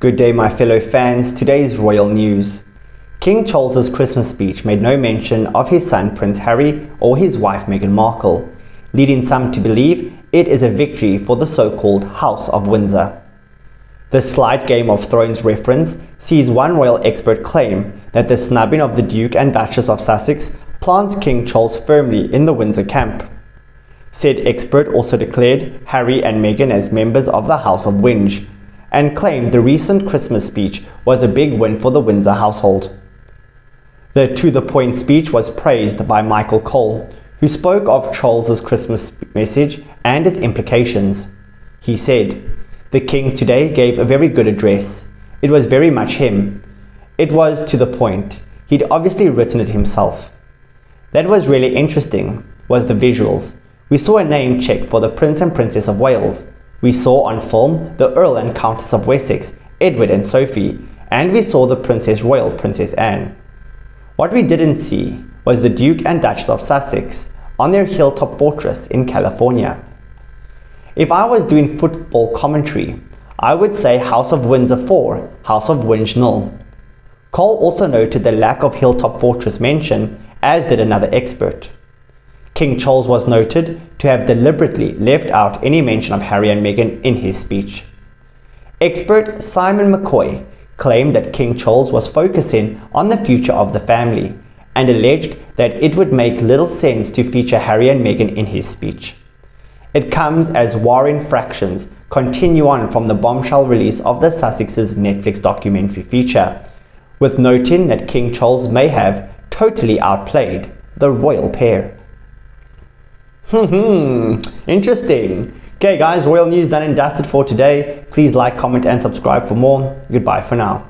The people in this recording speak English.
Good day, my fellow fans. Today's royal news. King Charles's Christmas speech made no mention of his son Prince Harry or his wife Meghan Markle, leading some to believe it is a victory for the so-called House of Windsor. The slight Game of Thrones reference sees one royal expert claim that the snubbing of the Duke and Duchess of Sussex plants King Charles firmly in the Windsor camp. Said expert also declared Harry and Meghan as members of the House of Winge, and claimed the recent Christmas speech was a big win for the Windsor household. The to the point speech was praised by Michael Cole, who spoke of Charles's Christmas message and its implications. He said, The King today gave a very good address. It was very much him. It was to the point. He'd obviously written it himself. That was really interesting, was the visuals. We saw a name check for the Prince and Princess of Wales, we saw on film the Earl and Countess of Wessex, Edward and Sophie, and we saw the Princess Royal, Princess Anne. What we didn't see was the Duke and Duchess of Sussex on their hilltop fortress in California. If I was doing football commentary, I would say House of Windsor 4, House of Winge nil. Cole also noted the lack of hilltop fortress mention, as did another expert. King Charles was noted to have deliberately left out any mention of Harry and Meghan in his speech. Expert Simon McCoy claimed that King Charles was focusing on the future of the family and alleged that it would make little sense to feature Harry and Meghan in his speech. It comes as Warring Fractions continue on from the bombshell release of the Sussexes Netflix documentary feature, with noting that King Charles may have totally outplayed the royal pair. Hmm, interesting. Okay guys, royal news done and dusted for today. Please like, comment and subscribe for more. Goodbye for now.